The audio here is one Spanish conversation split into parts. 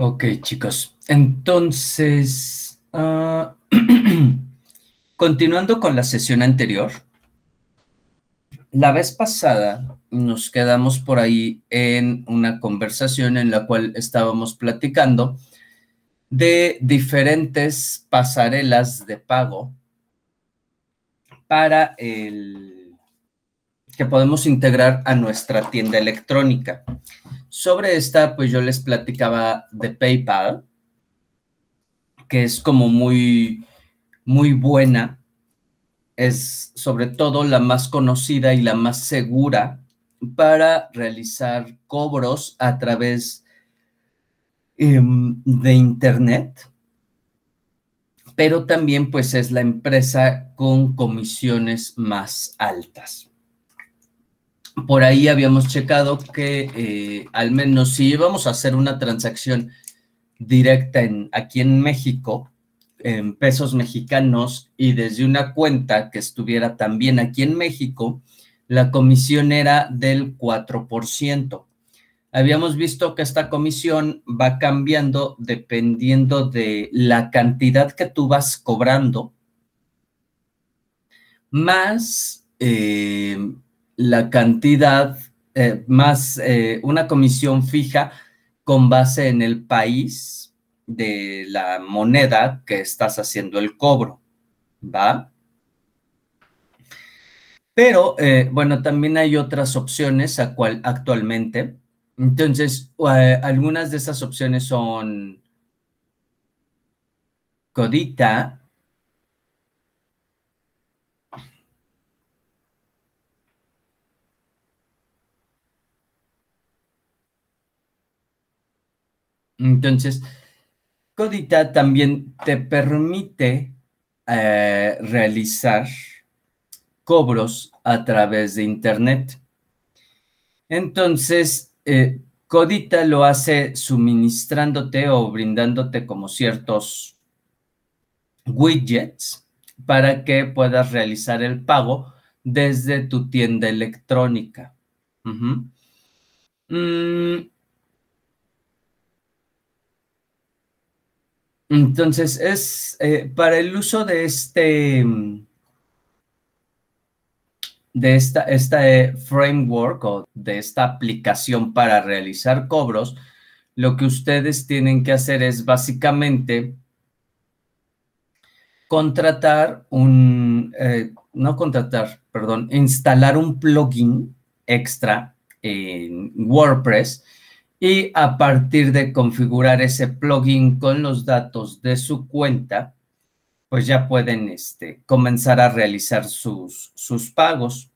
Ok, chicos. Entonces, uh, continuando con la sesión anterior, la vez pasada nos quedamos por ahí en una conversación en la cual estábamos platicando de diferentes pasarelas de pago para el que podemos integrar a nuestra tienda electrónica. Sobre esta, pues yo les platicaba de PayPal, que es como muy, muy buena. Es sobre todo la más conocida y la más segura para realizar cobros a través em, de Internet, pero también pues es la empresa con comisiones más altas por ahí habíamos checado que eh, al menos si íbamos a hacer una transacción directa en, aquí en México, en pesos mexicanos, y desde una cuenta que estuviera también aquí en México, la comisión era del 4%. Habíamos visto que esta comisión va cambiando dependiendo de la cantidad que tú vas cobrando, más eh, la cantidad eh, más eh, una comisión fija con base en el país de la moneda que estás haciendo el cobro, ¿va? Pero, eh, bueno, también hay otras opciones actualmente. Entonces, algunas de esas opciones son Codita, Entonces, Codita también te permite eh, realizar cobros a través de Internet. Entonces, eh, Codita lo hace suministrándote o brindándote como ciertos widgets para que puedas realizar el pago desde tu tienda electrónica. Entonces, es eh, para el uso de este de esta, esta framework o de esta aplicación para realizar cobros, lo que ustedes tienen que hacer es básicamente contratar un, eh, no contratar, perdón, instalar un plugin extra en WordPress y a partir de configurar ese plugin con los datos de su cuenta, pues ya pueden este, comenzar a realizar sus, sus pagos.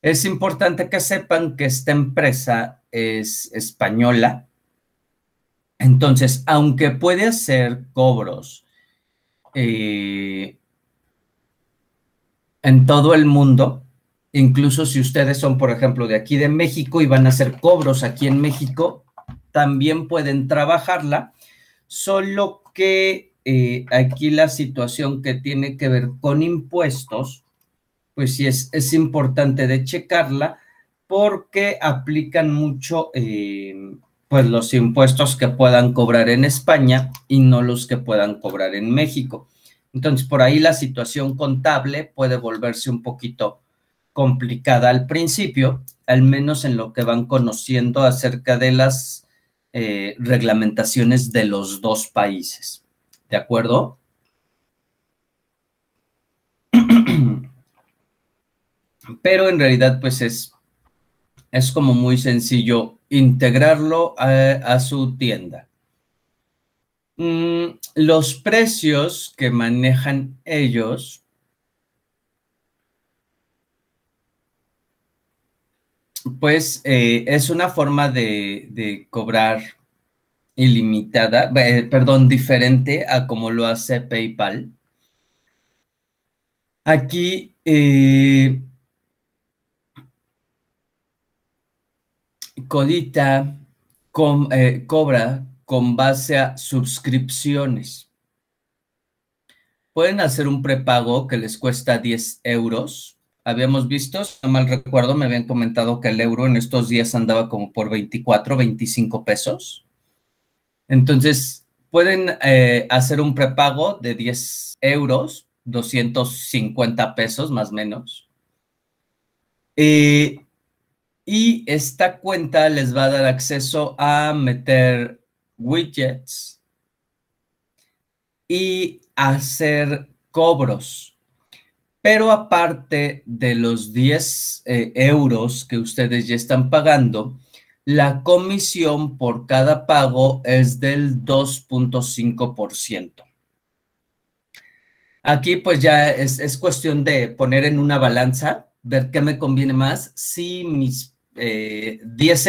Es importante que sepan que esta empresa es española. Entonces, aunque puede hacer cobros eh, en todo el mundo, Incluso si ustedes son, por ejemplo, de aquí de México y van a hacer cobros aquí en México, también pueden trabajarla, solo que eh, aquí la situación que tiene que ver con impuestos, pues sí es, es importante de checarla porque aplican mucho eh, pues los impuestos que puedan cobrar en España y no los que puedan cobrar en México. Entonces, por ahí la situación contable puede volverse un poquito complicada al principio, al menos en lo que van conociendo acerca de las eh, reglamentaciones de los dos países. ¿De acuerdo? Pero en realidad, pues es, es como muy sencillo integrarlo a, su tienda. Mm, los precios que manejan ellos Pues eh, es una forma de, cobrar ilimitada, eh, perdón, diferente a como lo hace PayPal. Aquí eh, Codita cobra con base a suscripciones. Pueden hacer un prepago que les cuesta 10 euros habíamos visto, si no mal recuerdo, me habían comentado que el euro en estos días andaba como por 24, 25 pesos. Entonces, pueden eh, hacer un prepago de 10 euros, 250 pesos más o menos. Eh, y esta cuenta les va a dar acceso a meter widgets y hacer cobros. Pero aparte de los 10 eh, euros que ustedes ya están pagando, la comisión por cada pago es del 2.5%. Aquí pues ya es, cuestión de poner en una balanza, ver qué me conviene más, si mis 10 eh,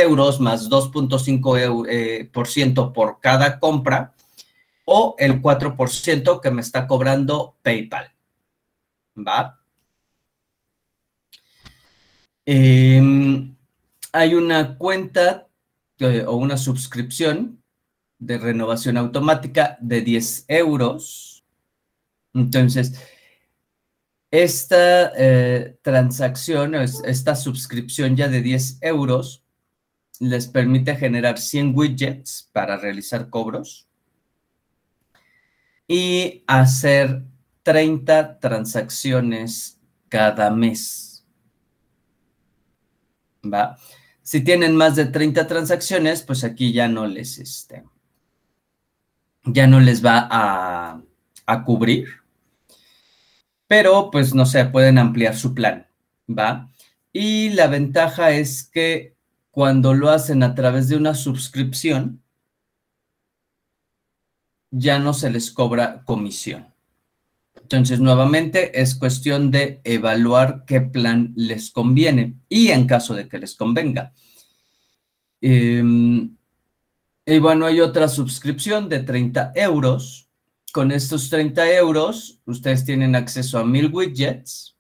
euros más 2.5% eh, por cada compra o el 4% que me está cobrando PayPal. ¿Va? Em, hay una cuenta eh, o una suscripción de renovación automática de 10 euros. Entonces, esta eh, transacción, esta suscripción ya de 10 euros, les permite generar 100 widgets para realizar cobros y hacer 30 transacciones cada mes. ¿Va? Si tienen más de 30 transacciones, pues aquí ya no les, este, ya no les va a, a cubrir. Pero, pues, no sé, pueden ampliar su plan, ¿va? Y la ventaja es que cuando lo hacen a través de una suscripción, ya no se les cobra comisión. Entonces, nuevamente, es cuestión de evaluar qué plan les conviene y en caso de que les convenga. Em, y bueno, hay otra suscripción de 30 euros. Con estos 30 euros, ustedes tienen acceso a mil widgets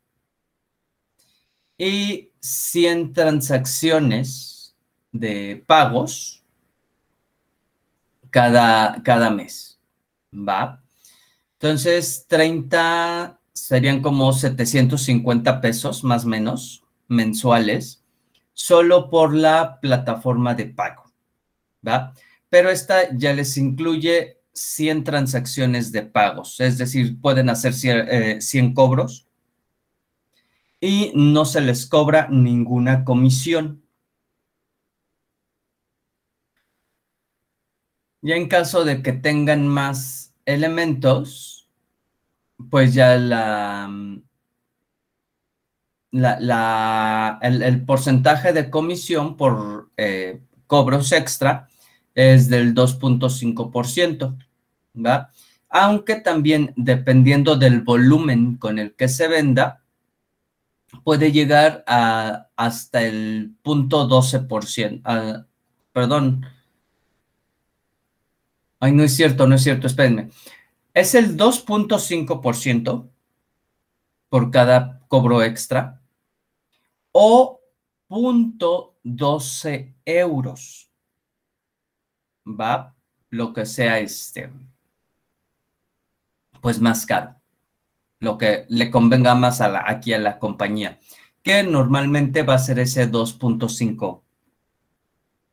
y 100 transacciones de pagos cada, cada mes. ¿va? Entonces, 30 serían como 750 pesos más o menos mensuales, solo por la plataforma de pago, ¿va? Pero esta ya les incluye 100 transacciones de pagos, es decir, pueden hacer 100, 100 eh, cobros y no se les cobra ninguna comisión. Ya en caso de que tengan más elementos, pues ya la, la, el, porcentaje de comisión por eh, cobros extra es del 2.5%, ¿va? Aunque también dependiendo del volumen con el que se venda, puede llegar a hasta el punto 12%, ah, perdón, Ay, no es cierto, no es cierto, espérenme. Es el 2.5% por cada cobro extra o .12 euros. Va lo que sea este, pues más caro. Lo que le convenga más a la, aquí a la compañía, que normalmente va a ser ese 2.5,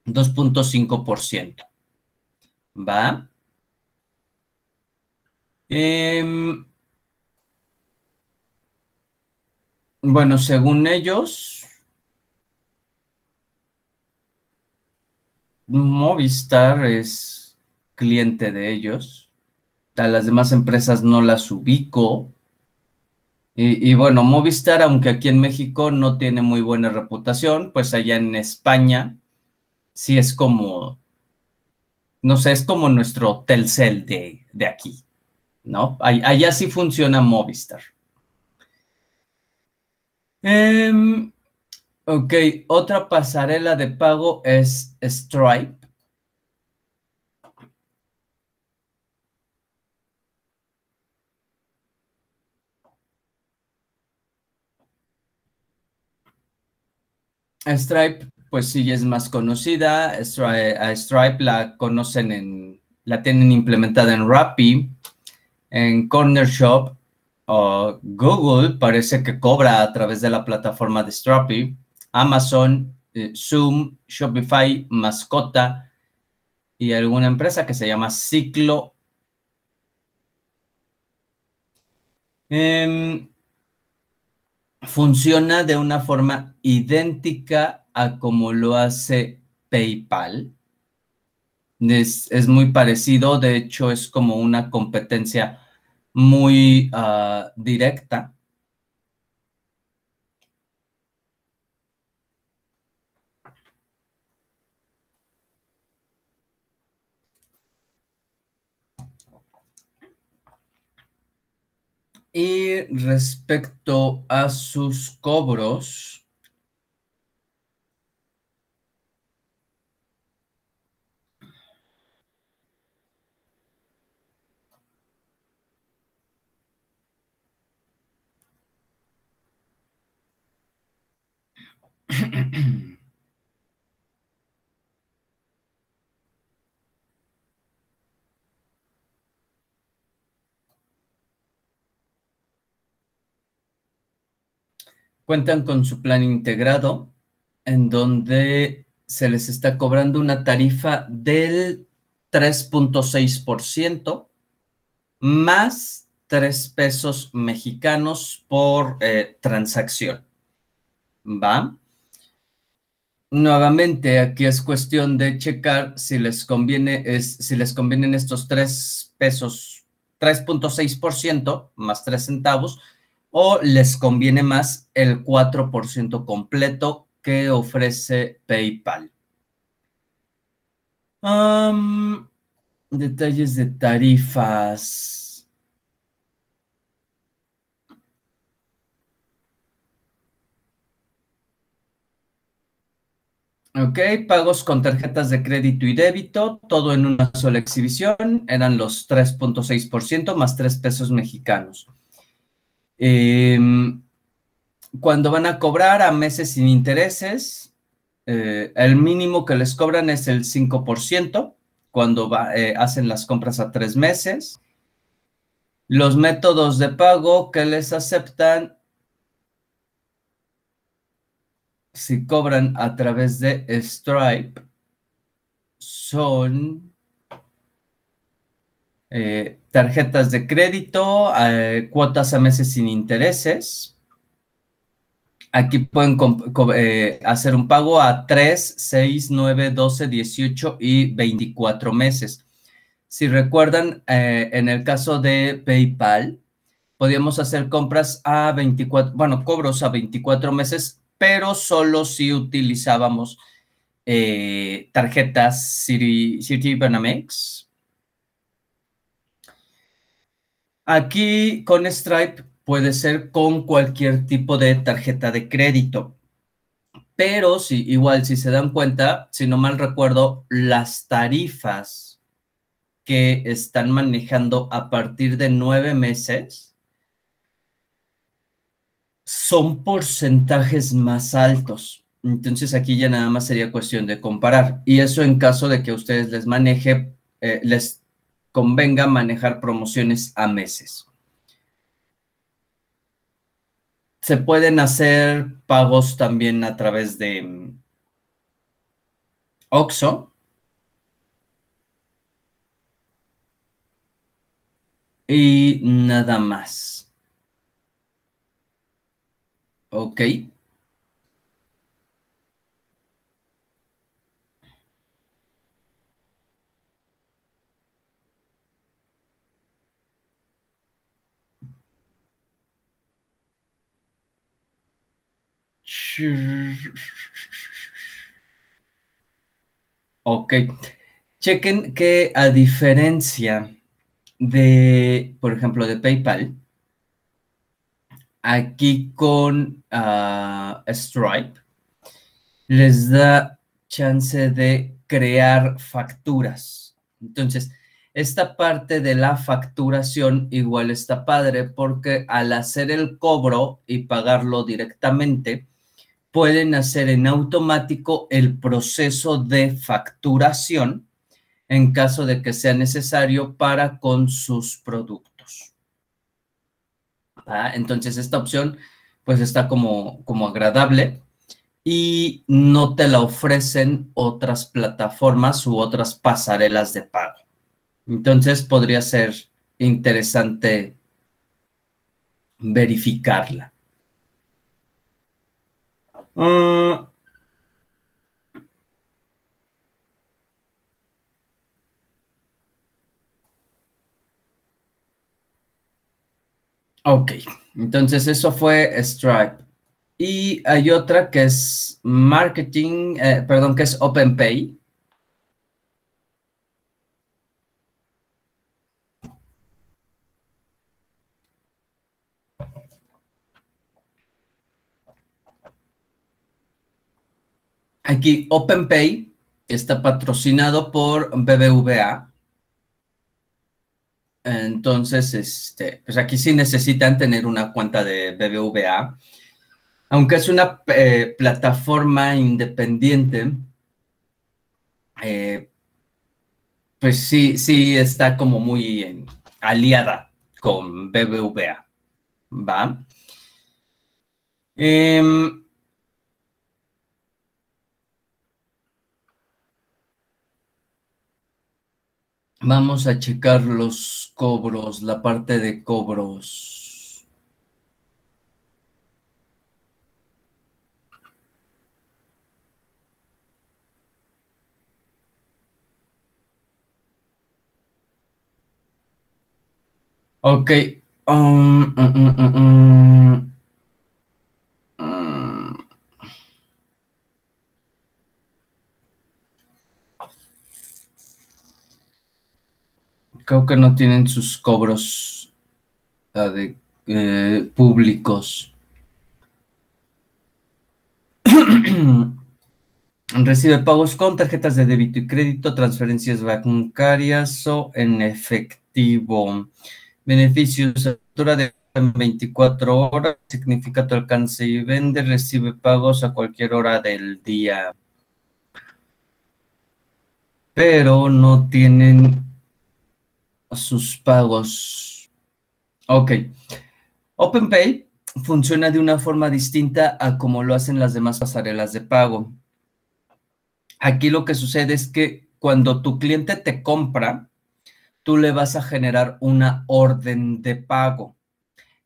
2.5%. ¿Va? Em, bueno, según ellos, Movistar es cliente de ellos. A las demás empresas no las ubico. Y, y, bueno, Movistar, aunque aquí en México no tiene muy buena reputación, pues allá en España sí es como no sé, es como nuestro Telcel de, de aquí, ¿no? Allá sí funciona Movistar. Em, ok, otra pasarela de pago es Stripe. Stripe pues sí es más conocida. A Stripe la conocen en, la tienen implementada en Rappi, en Corner Shop, Google parece que cobra a través de la plataforma de Stripe, Amazon, eh, Zoom, Shopify, Mascota y alguna empresa que se llama Ciclo. Em, funciona de una forma idéntica a como lo hace PayPal. Es, muy parecido, de hecho es como una competencia muy ah, directa. Y respecto a sus cobros, cuentan con su plan integrado en donde se les está cobrando una tarifa del 3.6% más 3 pesos mexicanos por eh, transacción. Nuevamente, aquí es cuestión de checar si les conviene, es, si les convienen estos 3 pesos, 3.6% más 3 centavos, o les conviene más el 4% completo que ofrece PayPal. detalles de tarifas. Ok, pagos con tarjetas de crédito y débito, todo en una sola exhibición, eran los 3.6% más 3 pesos mexicanos. Em, cuando van a cobrar a meses sin intereses, eh, el mínimo que les cobran es el 5% cuando eh, hacen las compras a tres meses. Los métodos de pago que les aceptan si cobran a través de Stripe son eh, tarjetas de crédito, eh, cuotas a meses sin intereses. Aquí pueden eh, hacer un pago a 3, 6, 9, 12, 18 y 24 meses. Si recuerdan, en el caso de PayPal, podíamos hacer compras a 24, bueno, cobros a 24 meses, pero solo si utilizábamos tarjetas City, City Aquí con Stripe puede ser con cualquier tipo de tarjeta de crédito. Pero si igual si se dan cuenta, si no mal recuerdo, las tarifas que están manejando a partir de nueve meses son porcentajes más altos. Entonces aquí ya nada más sería cuestión de comparar. Y eso en caso de que a ustedes les maneje, eh, les convenga manejar promociones a meses. Se pueden hacer pagos también a través de mm, OXO. Y nada más. Ok. Ok. Chequen que a diferencia de, por ejemplo, de PayPal, aquí con ah, Stripe, les da chance de crear facturas. Entonces, esta parte de la facturación igual está padre porque al hacer el cobro y pagarlo directamente, pueden hacer en automático el proceso de facturación en caso de que sea necesario para con sus productos. Entonces esta opción pues está como, como agradable. y no te la ofrecen otras plataformas u otras pasarelas de pago. Entonces podría ser interesante verificarla. Ah, ok, entonces eso fue Stripe. Y hay otra que es marketing, eh, perdón, que es OpenPay. Aquí OpenPay está patrocinado por BBVA. Entonces, este, pues aquí sí necesitan tener una cuenta de BBVA. Aunque es una eh, plataforma independiente, eh, pues sí, sí está como muy aliada con BBVA. ¿Va? Vamos a checar los cobros, la parte de cobros. Ok. Um, mm, mm, Creo que no tienen sus cobros de, eh, públicos. Recibe pagos con tarjetas de débito y crédito, transferencias bancarias o en efectivo. Beneficios, altura de 24 horas, significa tu alcance y vende, recibe pagos a cualquier hora del día. Pero no tienen sus pagos. Ok. OpenPay funciona de una forma distinta a como lo hacen las demás pasarelas de pago. Aquí lo que sucede es que cuando tu cliente te compra, tú le vas a generar una orden de pago.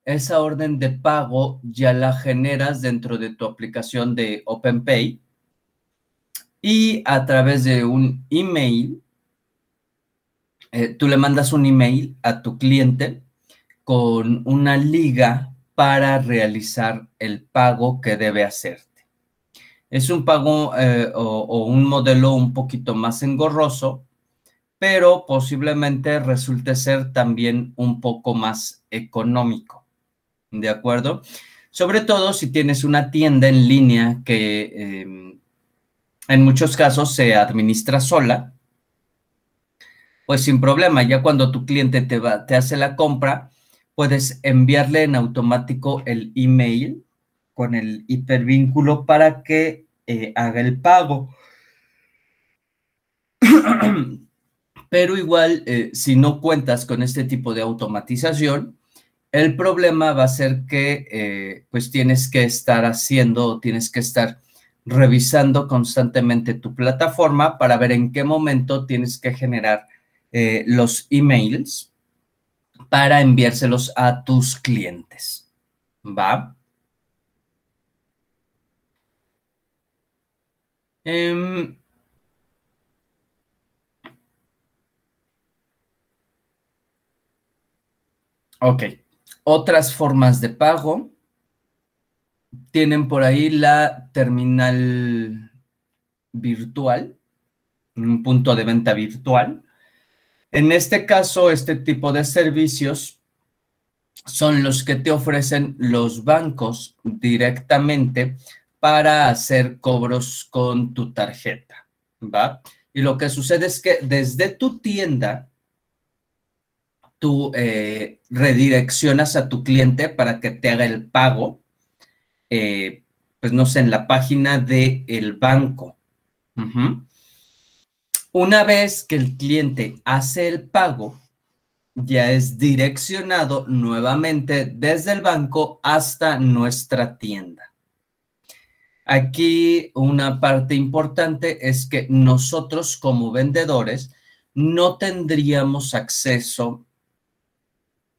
Esa orden de pago ya la generas dentro de tu aplicación de OpenPay y a través de un email, eh, tú le mandas un email a tu cliente con una liga para realizar el pago que debe hacerte. Es un pago eh, o un modelo un poquito más engorroso, pero posiblemente resulte ser también un poco más económico. ¿De acuerdo? Sobre todo si tienes una tienda en línea que em, en muchos casos se administra sola, pues sin problema, ya cuando tu cliente te, va, te hace la compra, puedes enviarle en automático el email con el hipervínculo para que eh, haga el pago. Pero igual, eh, si no cuentas con este tipo de automatización, el problema va a ser que eh, pues tienes que estar haciendo, tienes que estar revisando constantemente tu plataforma para ver en qué momento tienes que generar eh, los emails para enviárselos a tus clientes. ¿Va? Em, Ok. Otras formas de pago. Tienen por ahí la terminal virtual, un punto de venta virtual. En este caso, este tipo de servicios son los que te ofrecen los bancos directamente para hacer cobros con tu tarjeta, ¿va? Y lo que sucede es que desde tu tienda tú eh, redireccionas a tu cliente para que te haga el pago, eh, pues no sé, en la página del el banco. Una vez que el cliente hace el pago, ya es direccionado nuevamente desde el banco hasta nuestra tienda. Aquí una parte importante es que nosotros como vendedores no tendríamos acceso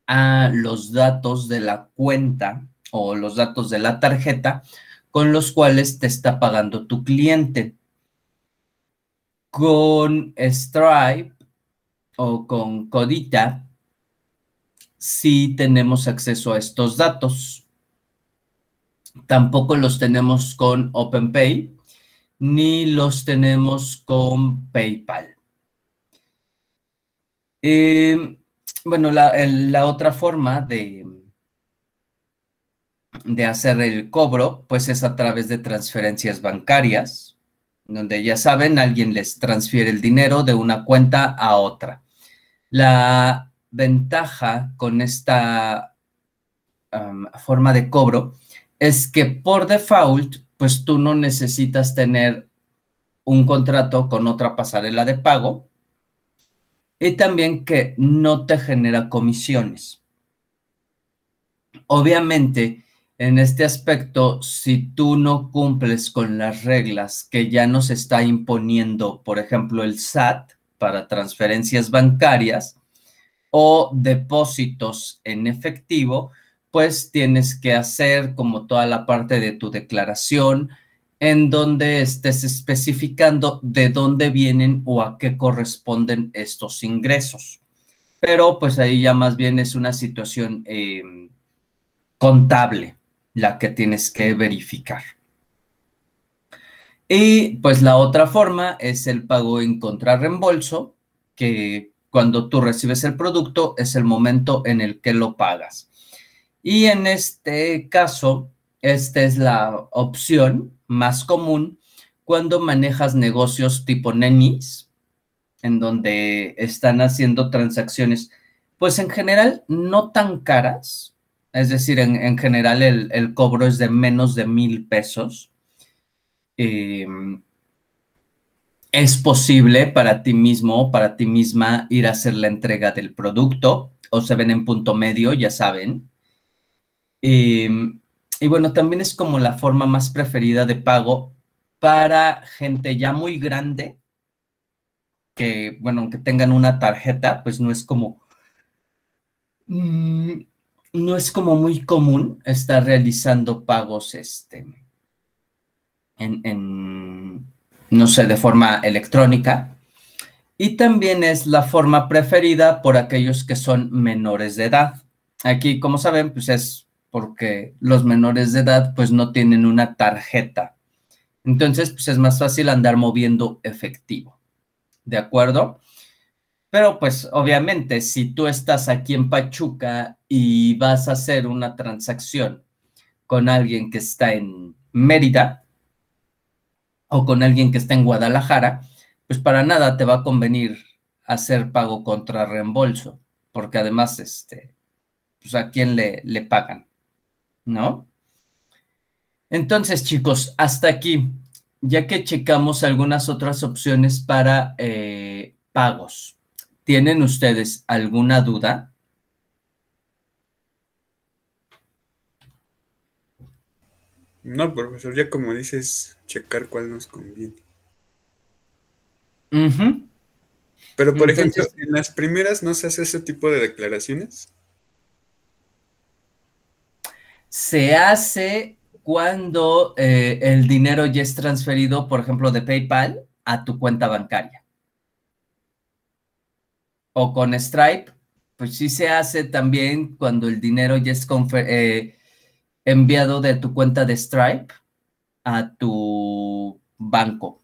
a los datos de la cuenta o los datos de la tarjeta con los cuales te está pagando tu cliente. Con Stripe o con Codita, sí tenemos acceso a estos datos. Tampoco los tenemos con OpenPay ni los tenemos con PayPal. Eh, bueno, la, otra forma de, de hacer el cobro, pues es a través de transferencias bancarias, donde ya saben, alguien les transfiere el dinero de una cuenta a otra. La ventaja con esta forma de cobro es que por default, pues tú no necesitas tener un contrato con otra pasarela de pago y también que no te genera comisiones. Obviamente, en este aspecto, si tú no cumples con las reglas que ya nos está imponiendo, por ejemplo, el SAT para transferencias bancarias o depósitos en efectivo, pues tienes que hacer como toda la parte de tu declaración en donde estés especificando de dónde vienen o a qué corresponden estos ingresos. Pero pues ahí ya más bien es una situación em, contable la que tienes que verificar. Y pues la otra forma es el pago en contrarreembolso, que cuando tú recibes el producto es el momento en el que lo pagas. Y en este caso, esta es la opción más común cuando manejas negocios tipo nenis, en donde están haciendo transacciones, pues en general no tan caras, es decir, en, general el, cobro es de menos de mil pesos. Em, es posible para ti mismo o para ti misma ir a hacer la entrega del producto o se ven en punto medio, ya saben. Em, y bueno, también es como la forma más preferida de pago para gente ya muy grande, que, bueno, aunque tengan una tarjeta, pues no es como, mm, no es como muy común estar realizando pagos, este, en, no sé, de forma electrónica. Y también es la forma preferida por aquellos que son menores de edad. Aquí, como saben, pues es porque los menores de edad pues no tienen una tarjeta. Entonces, pues es más fácil andar moviendo efectivo. ¿De acuerdo? Pero pues obviamente si tú estás aquí en Pachuca y vas a hacer una transacción con alguien que está en Mérida o con alguien que está en Guadalajara, pues para nada te va a convenir hacer pago contra reembolso, porque además, este, pues a quién le, le pagan. ¿no? Entonces, chicos, hasta aquí, ya que checamos algunas otras opciones para eh, pagos, ¿tienen ustedes alguna duda? No, profesor, ya como dices, checar cuál nos conviene. Pero, por ejemplo, en las primeras no se hace ese tipo de declaraciones se hace cuando eh, el dinero ya es transferido, por ejemplo, de PayPal a tu cuenta bancaria. O con Stripe, pues sí se hace también cuando el dinero ya es eh, enviado de tu cuenta de Stripe a tu banco.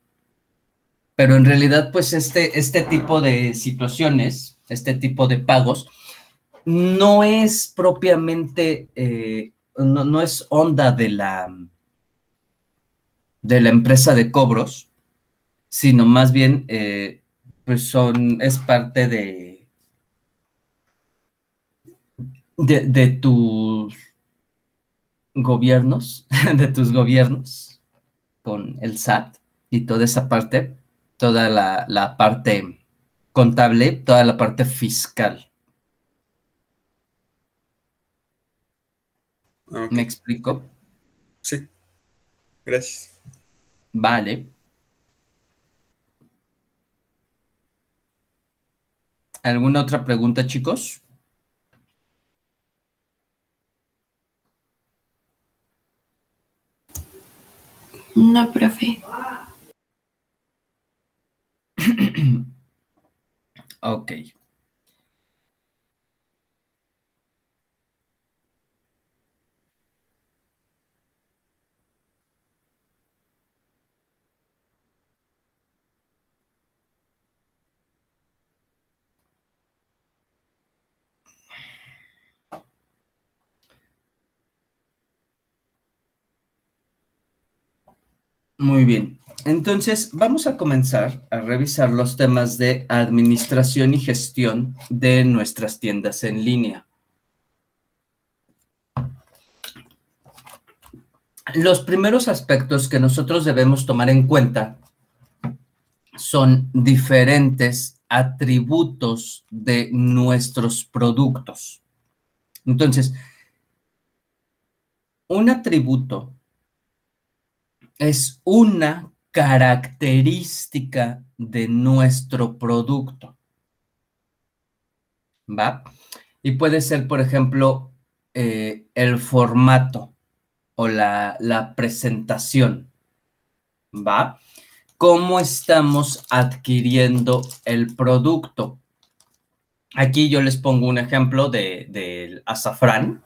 Pero en realidad, pues este, este tipo de situaciones, este tipo de pagos, no es propiamente eh, no, es onda de la, de la empresa de cobros, sino más bien eh, pues son, es parte de, de, de, tus gobiernos, de tus gobiernos con el SAT y toda esa parte, toda la, la parte contable, toda la parte fiscal. ¿Me explico? Sí. Gracias. Vale. ¿Alguna otra pregunta, chicos? No, profe. ok. Muy bien. Entonces, vamos a comenzar a revisar los temas de administración y gestión de nuestras tiendas en línea. Los primeros aspectos que nosotros debemos tomar en cuenta son diferentes atributos de nuestros productos. Entonces, un atributo es una característica de nuestro producto. ¿Va? Y puede ser, por ejemplo, eh, el formato o la, la presentación. ¿Va? ¿Cómo estamos adquiriendo el producto? Aquí yo les pongo un ejemplo del de, azafrán.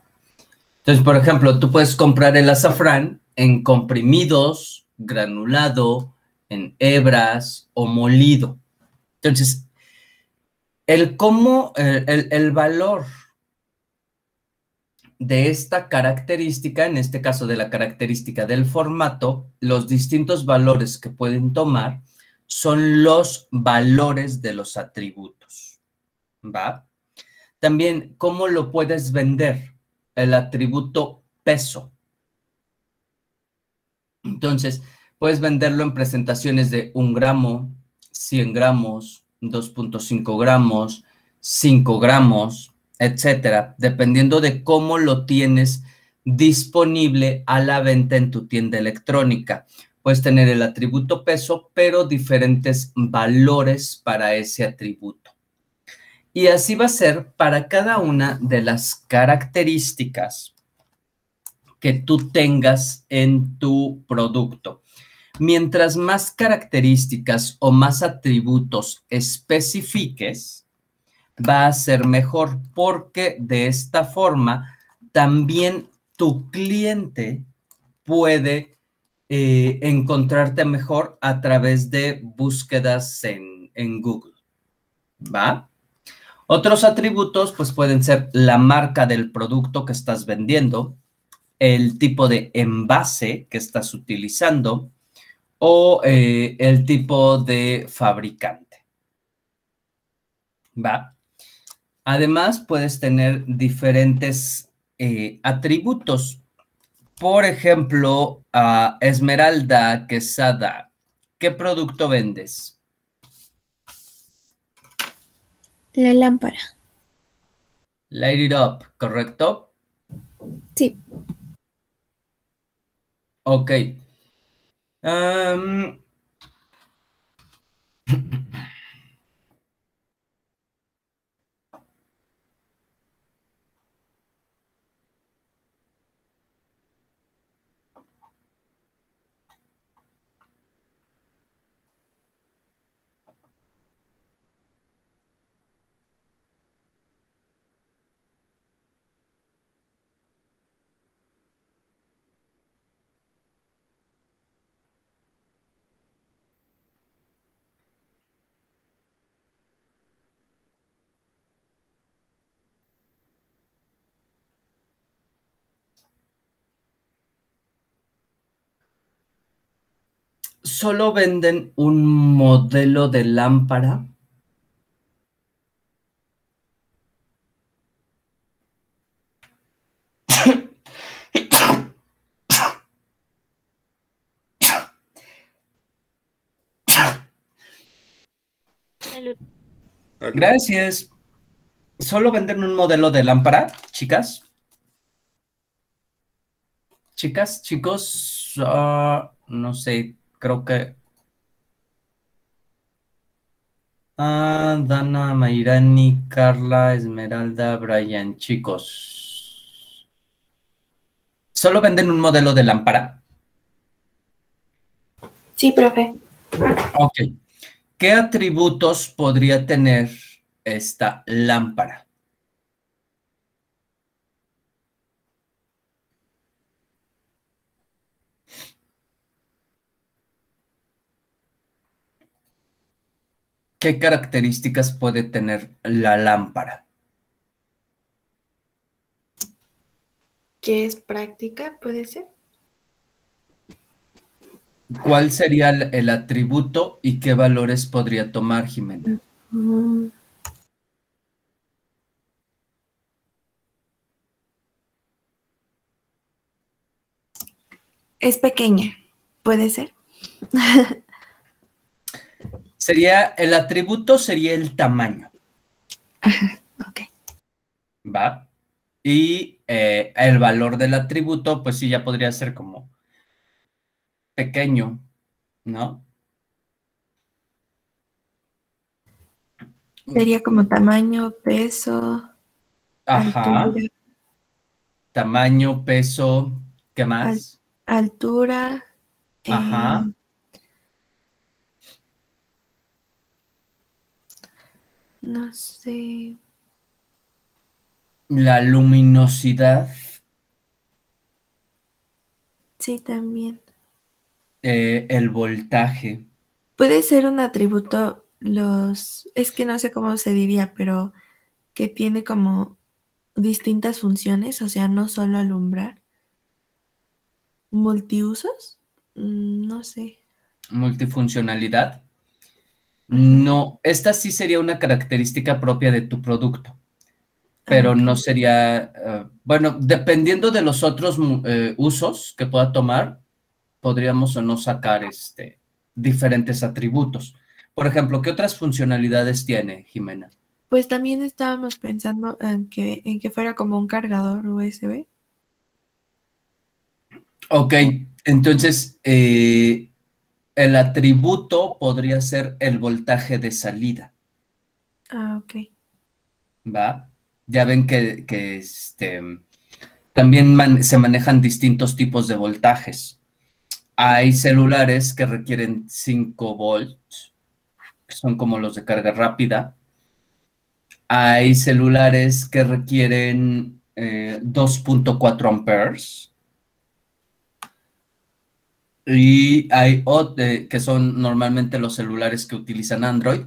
Entonces, por ejemplo, tú puedes comprar el azafrán en comprimidos, granulado, en hebras o molido. Entonces, el cómo, el, el, valor de esta característica, en este caso de la característica del formato, los distintos valores que pueden tomar son los valores de los atributos. ¿Va? También, ¿cómo lo puedes vender? El atributo peso. Entonces, puedes venderlo en presentaciones de 1 gramo, 100 gramos, 2.5 gramos, 5 gramos, etcétera, dependiendo de cómo lo tienes disponible a la venta en tu tienda electrónica. Puedes tener el atributo peso, pero diferentes valores para ese atributo. Y así va a ser para cada una de las características que tú tengas en tu producto. Mientras más características o más atributos especifiques, va a ser mejor porque de esta forma también tu cliente puede eh, encontrarte mejor a través de búsquedas en, en Google. ¿Va? Otros atributos pues pueden ser la marca del producto que estás vendiendo, el tipo de envase que estás utilizando o eh, el tipo de fabricante. ¿Va? Además, puedes tener diferentes eh, atributos. Por ejemplo, Esmeralda Quesada, ¿qué producto vendes? La lámpara. Light it up, ¿correcto? Sí. Ok. Um, solo venden un modelo de lámpara. Gracias. ¿Solo venden un modelo de lámpara, chicas? Chicas, chicos, ah, no sé, creo que... Ah, Dana, Mayrani, Carla, Esmeralda, Brian, chicos. ¿Solo venden un modelo de lámpara? Sí, profe. Ok. ¿Qué atributos podría tener esta lámpara? ¿Qué características puede tener la lámpara? ¿Qué es práctica? ¿Puede ser? ¿Cuál sería el, el atributo y qué valores podría tomar Jimena? Mm. Es pequeña, ¿puede ser? Sería, el atributo sería el tamaño. ok. ¿Va? Y eh, el valor del atributo, pues sí, ya podría ser como pequeño, ¿no? Sería como tamaño, peso. Ajá. Altura, Tamaño, peso, ¿qué más? altura. Ajá. eh, no sé. La luminosidad, Sí, también. eh, el voltaje. Puede ser un atributo, los, es que no sé cómo se diría, pero que tiene como distintas funciones, o sea, no solo alumbrar. ¿Multiusos? Mm, No sé. multifuncionalidad. No, esta sí sería una característica propia de tu producto, pero Ah, no sería, eh, bueno, dependiendo de los otros mu- eh, usos que pueda tomar, podríamos o no sacar este, diferentes atributos. Por ejemplo, ¿qué otras funcionalidades tiene, Jimena? Pues también estábamos pensando en que, en que fuera como un cargador USB. Ok, entonces eh, el atributo podría ser el voltaje de salida. Ah, ok. ¿va? Ya ven que, que, este, también man- se manejan distintos tipos de voltajes. Hay celulares que requieren 5 volts, que son como los de carga rápida. Hay celulares que requieren eh, 2.4 amperes. Y hay ot- eh, que son normalmente los celulares que utilizan Android,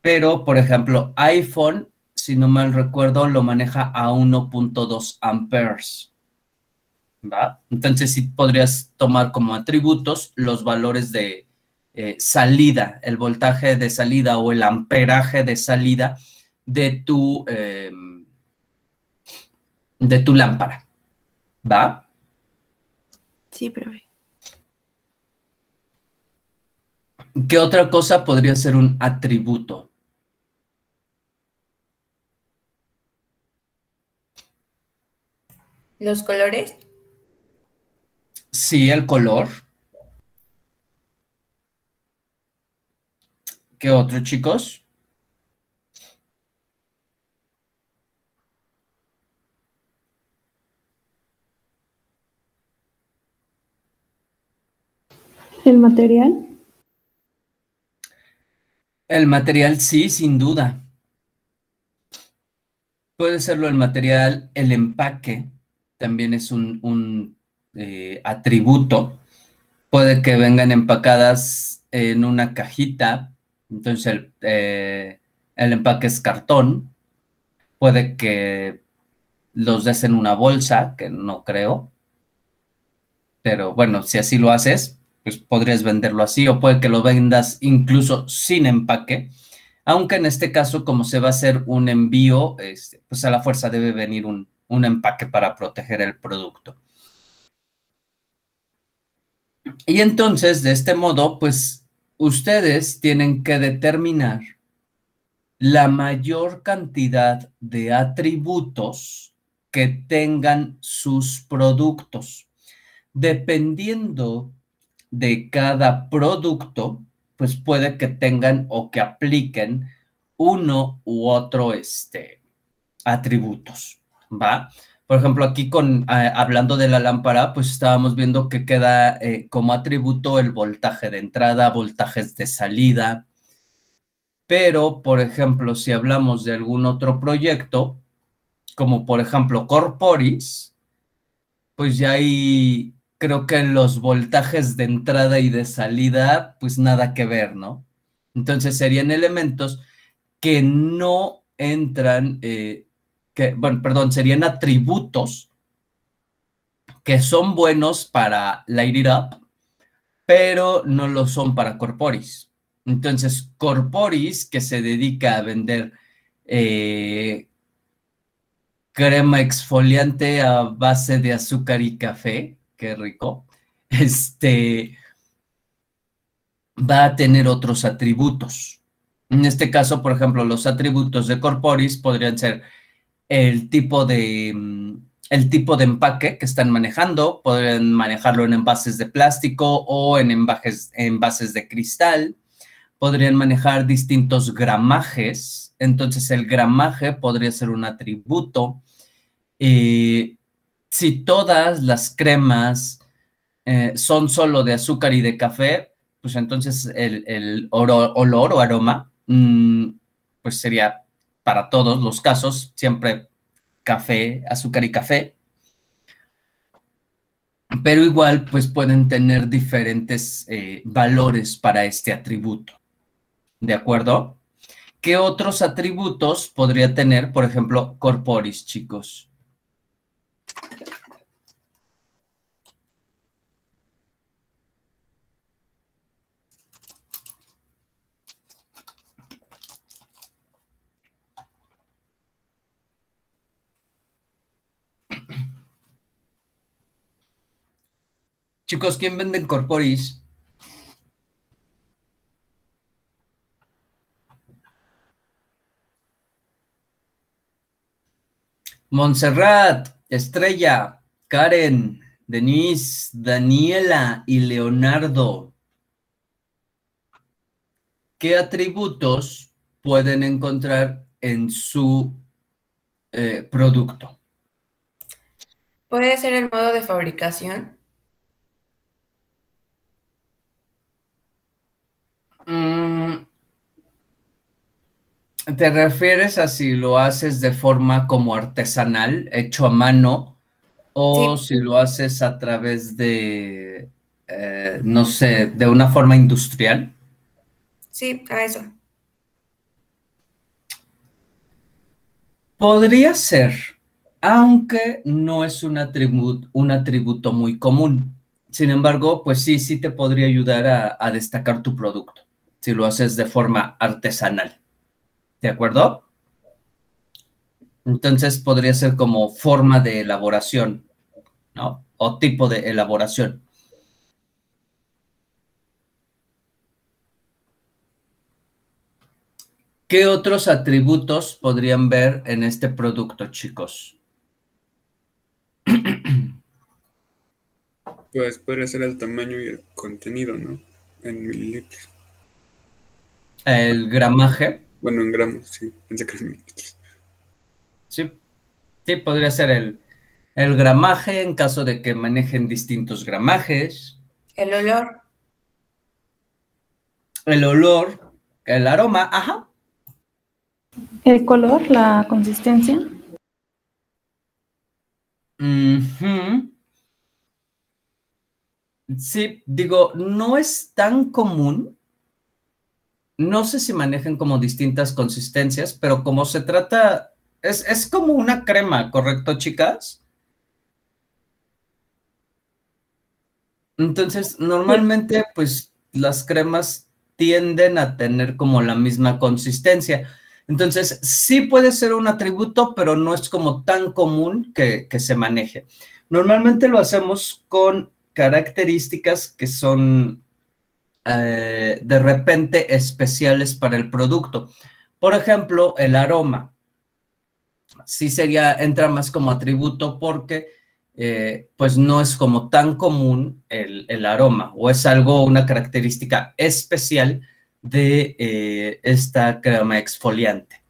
pero por ejemplo, iPhone, si no mal recuerdo, lo maneja a 1.2 amperes. ¿Va? Entonces sí podrías tomar como atributos los valores de eh, salida, el voltaje de salida o el amperaje de salida de tu, eh, de tu lámpara. ¿Va? Sí, profe. ¿Qué otra cosa podría ser un atributo? ¿Los colores? Sí, el color. ¿Qué otro, chicos? El material. El material, sí, sin duda. Puede serlo el material, el empaque, también es un, eh, atributo. Puede que vengan empacadas en una cajita, entonces el, eh, el empaque es cartón. Puede que los des en una bolsa, que no creo. Pero bueno, si así lo haces, pues podrías venderlo así o puede que lo vendas incluso sin empaque. Aunque en este caso, como se va a hacer un envío, este, pues a la fuerza debe venir un, un empaque para proteger el producto. Y entonces, de este modo, pues ustedes tienen que determinar la mayor cantidad de atributos que tengan sus productos. dependiendo de cada producto, pues puede que tengan o que apliquen uno u otro este, atributos, ¿va? Por ejemplo, aquí con, hablando de la lámpara, pues estábamos viendo que queda eh, como atributo el voltaje de entrada, voltajes de salida. Pero, por ejemplo, si hablamos de algún otro proyecto, como por ejemplo Corporis, pues ya hay, creo que los voltajes de entrada y de salida, pues nada que ver, ¿no? Entonces serían elementos que no entran eh, bueno, perdón, serían atributos que son buenos para Light It Up, pero no lo son para Corporis. Entonces, Corporis, que se dedica a vender eh, crema exfoliante a base de azúcar y café, qué rico, este, va a tener otros atributos. En este caso, por ejemplo, los atributos de Corporis podrían ser el tipo de, mm, el tipo de empaque que están manejando. Pueden manejarlo en envases de plástico o en envases, envases de cristal. Podrían manejar distintos gramajes. Entonces el gramaje podría ser un atributo. Eh, si todas las cremas eh, son solo de azúcar y de café, pues entonces el, olor o aroma, mm, pues sería para todos los casos, siempre café, azúcar y café. Pero igual, pues pueden tener diferentes eh, valores para este atributo. ¿De acuerdo? ¿Qué otros atributos podría tener, por ejemplo, corporis, chicos? Chicos, ¿quién vende en Corporis? Montserrat, Estrella, Karen, Denise, Daniela y Leonardo. ¿Qué atributos pueden encontrar en su eh, producto? Puede ser el modo de fabricación. ¿Te refieres a si lo haces de forma como artesanal, hecho a mano, o si lo haces a través de, eh, no sé, de una forma industrial? Sí, a eso. Podría ser, aunque no es un atributo, un atributo muy común. Sin embargo, pues sí, sí te podría ayudar a destacar tu producto si lo haces de forma artesanal. ¿De acuerdo? Entonces podría ser como forma de elaboración, ¿no? O tipo de elaboración. ¿Qué otros atributos podrían ver en este producto, chicos? Pues podría ser el tamaño y el contenido, ¿no? En mililitros. El gramaje. Bueno, en gramos, sí. Pensé que Sí. Sí, podría ser el, el gramaje en caso de que manejen distintos gramajes. El olor. El olor, el aroma, ajá. El color, la consistencia. Sí, digo, no es tan común no sé si manejan como distintas consistencias, pero como se trata, es, como una crema, ¿correcto, chicas? Entonces, normalmente, pues las cremas tienden a tener como la misma consistencia. Entonces, sí puede ser un atributo, pero no es como tan común que, que se maneje. Normalmente lo hacemos con características que son eh, de repente especiales para el producto. Por ejemplo, el aroma. Sí sería, entra más como atributo porque eh, pues no es como tan común el, aroma o es algo, una característica especial de eh, esta crema exfoliante.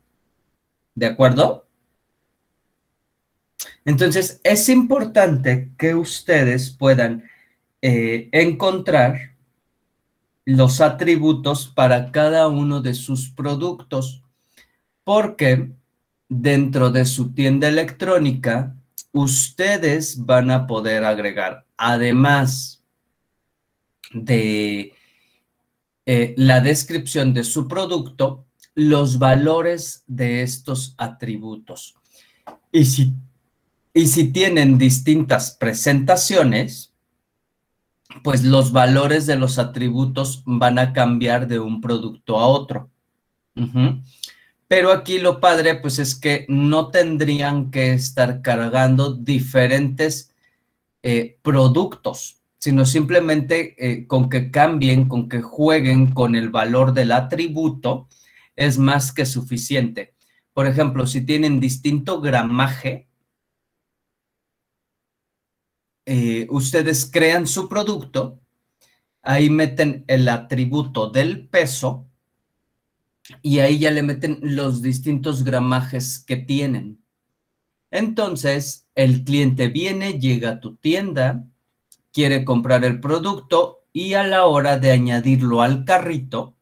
¿De acuerdo? Entonces, es importante que ustedes puedan encontrar los atributos para cada uno de sus productos, porque dentro de su tienda electrónica, ustedes van a poder agregar, además de eh, la descripción de su producto, los valores de estos atributos. Y si, y si tienen distintas presentaciones, pues los valores de los atributos van a cambiar de un producto a otro. Pero aquí lo padre, pues es que no tendrían que estar cargando diferentes eh, productos, sino simplemente eh, con que cambien, con que jueguen con el valor del atributo, es más que suficiente. Por ejemplo, si tienen distinto gramaje, eh, ustedes crean su producto, ahí meten el atributo del peso y ahí ya le meten los distintos gramajes que tienen. Entonces, el cliente viene, llega a tu tienda, quiere comprar el producto y a la hora de añadirlo al carrito,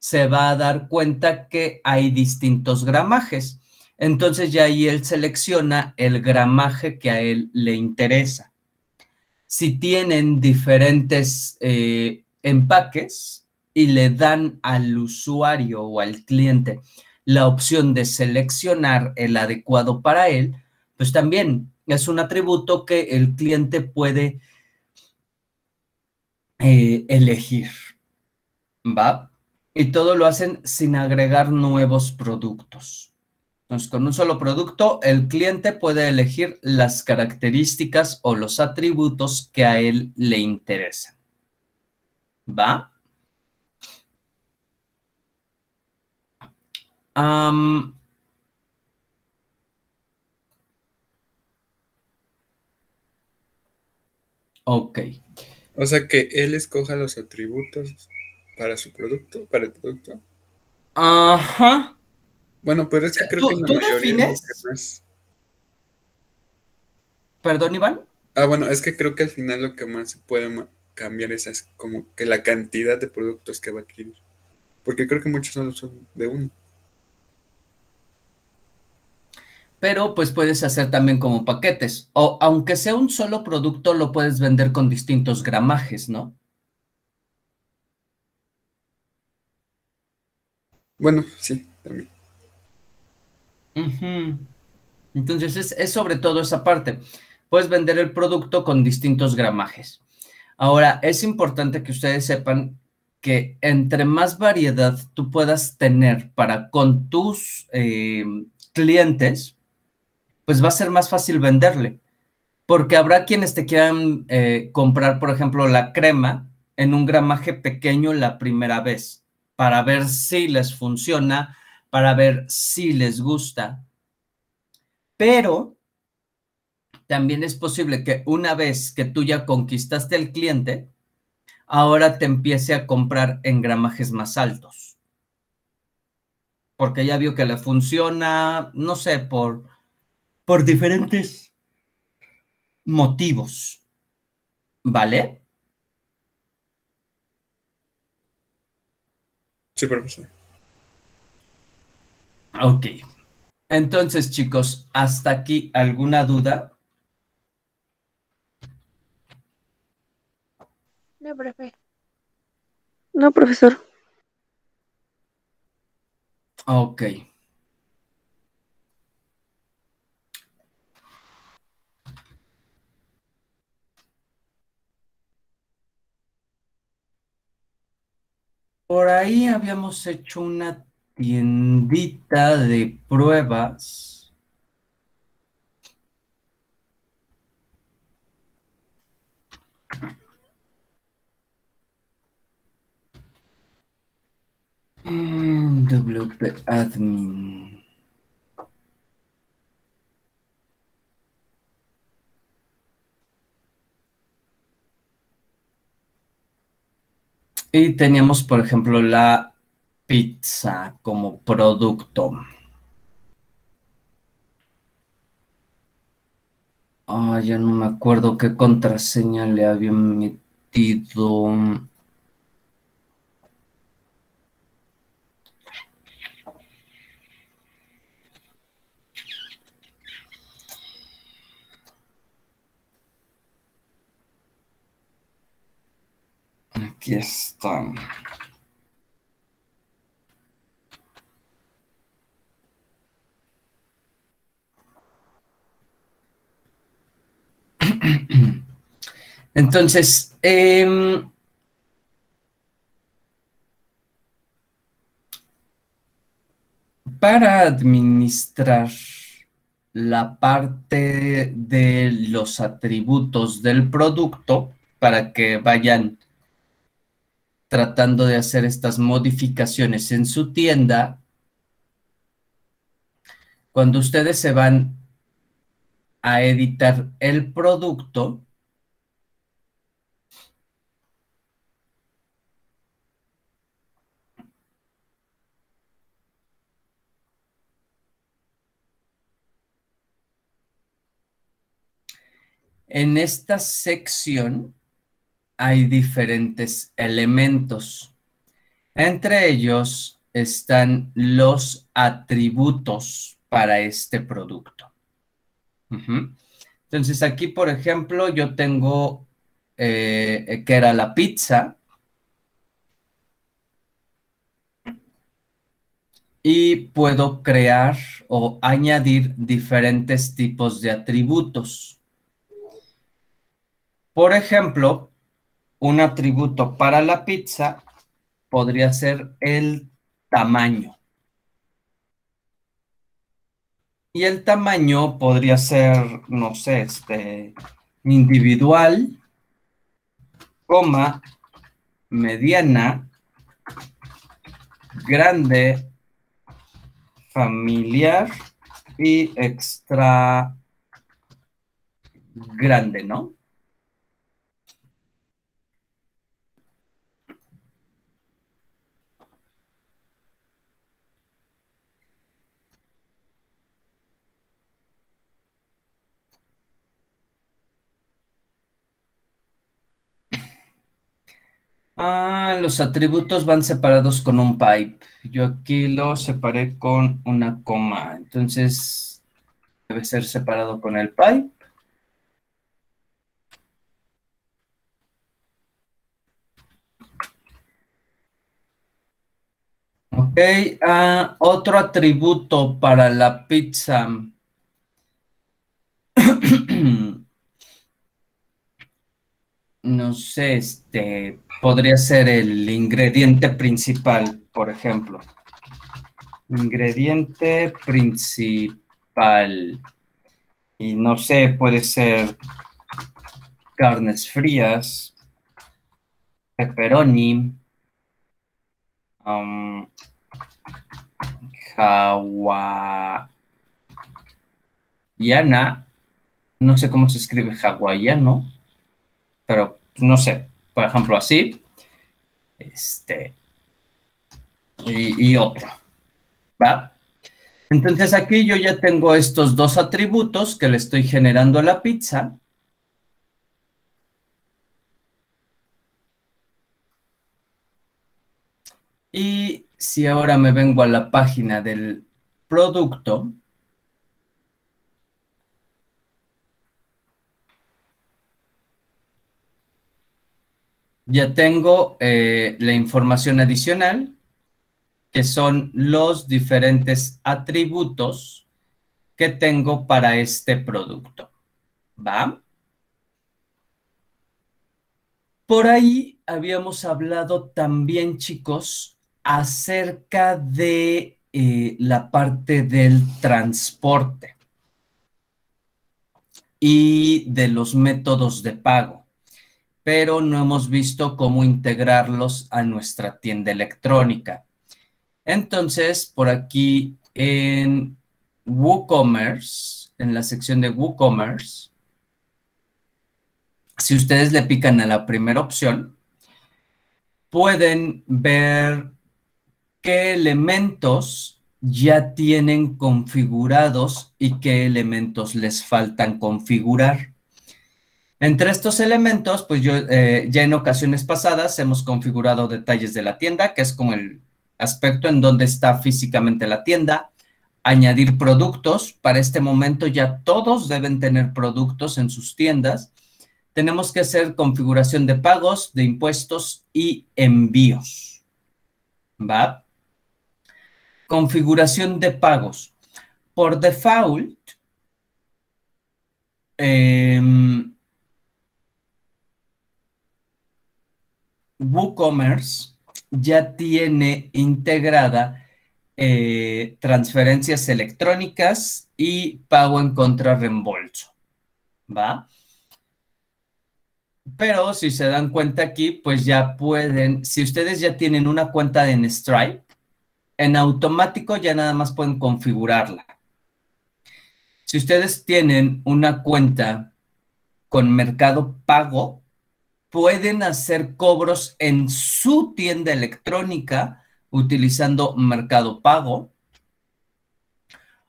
se va a dar cuenta que hay distintos gramajes. Entonces ya ahí él selecciona el gramaje que a él le interesa. Si tienen diferentes eh, empaques, y le dan al usuario o al cliente la opción de seleccionar el adecuado para él, pues también es un atributo que el cliente puede eh, elegir. ¿Va? Y todo lo hacen sin agregar nuevos productos. Entonces, con un solo producto, el cliente puede elegir las características o los atributos que a él le interesan. ¿Va? ok. O sea que él escoja los atributos para su producto, para el producto. Ajá. Bueno, pero es que creo que ¿Tú defines? Perdón, Iván. Ah, bueno, es que creo que al final lo que más se puede cambiar es, como que la cantidad de productos que va a adquirir. Porque creo que muchos solo son de uno. pero pues puedes hacer también como paquetes. O aunque sea un solo producto, lo puedes vender con distintos gramajes, ¿no? Bueno, sí, también. Entonces es, es, sobre todo esa parte. Puedes vender el producto con distintos gramajes. Ahora, es importante que ustedes sepan que entre más variedad tú puedas tener para con tus eh, clientes, pues va a ser más fácil venderle. Porque habrá quienes te quieran eh, comprar, por ejemplo, la crema en un gramaje pequeño la primera vez, para ver si les funciona, para ver si les gusta. Pero también es posible que una vez que tú ya conquistaste el cliente, ahora te empiece a comprar en gramajes más altos. Porque ya vio que le funciona, no sé, por por diferentes motivos. ¿Vale? Sí, profesor. Ok. Entonces, chicos, hasta aquí, ¿alguna duda? No, profe. No, profesor. Ok. Por ahí habíamos hecho una tiendita de pruebas. Y teníamos, por ejemplo, la pizza como producto. Ah, ya no me acuerdo qué contraseña le había metido. Aquí está. Entonces, em, para administrar la parte de los atributos del producto, para que vayan tratando de hacer estas modificaciones en su tienda, cuando ustedes se van a editar el producto, En esta sección hay diferentes elementos. Entre ellos están los atributos para este producto. Entonces aquí, por ejemplo, yo tengo eh, que era la pizza. Y puedo crear o añadir diferentes tipos de atributos. Por ejemplo, un atributo para la pizza podría ser el tamaño. Y el tamaño podría ser, no sé, este, individual, coma, mediana, grande, familiar y extra grande, ¿no? Ah, los atributos van separados con un pipe. Yo aquí lo separé con una coma. Entonces, debe ser separado con el pipe. Ok, ah, otro atributo para la pizza. no sé, este, podría ser el ingrediente principal, por ejemplo. Ingrediente principal. Y no sé, puede ser carnes frías, pepperoni, um, hawaiana, no sé cómo se escribe hawaiano pero no sé, por ejemplo, así, este, y, y otro, ¿va? Entonces aquí yo ya tengo estos dos atributos que le estoy generando a la pizza. Y si ahora me vengo a la página del producto, ya tengo eh, la información adicional, que son los diferentes atributos que tengo para este producto. ¿Va? Por ahí habíamos hablado también, chicos, acerca de eh, la parte del transporte y de los métodos de pago pero no hemos visto cómo integrarlos a nuestra tienda electrónica. Entonces, por aquí en WooCommerce, en la sección de WooCommerce, si ustedes le pican a la primera opción, pueden ver qué elementos ya tienen configurados y qué elementos les faltan configurar. Entre estos elementos, pues yo eh, ya en ocasiones pasadas hemos configurado detalles de la tienda, que es como el aspecto en donde está físicamente la tienda, añadir productos. Para este momento ya todos deben tener productos en sus tiendas. Tenemos que hacer configuración de pagos, de impuestos y envíos. ¿Va? Configuración de pagos. Por default, em, WooCommerce ya tiene integrada eh, transferencias electrónicas y pago en contra reembolso. ¿Va? Pero si se dan cuenta aquí, pues ya pueden, si ustedes ya tienen una cuenta en Stripe, en automático ya nada más pueden configurarla. Si ustedes tienen una cuenta con Mercado Pago, pueden hacer cobros en su tienda electrónica utilizando Mercado Pago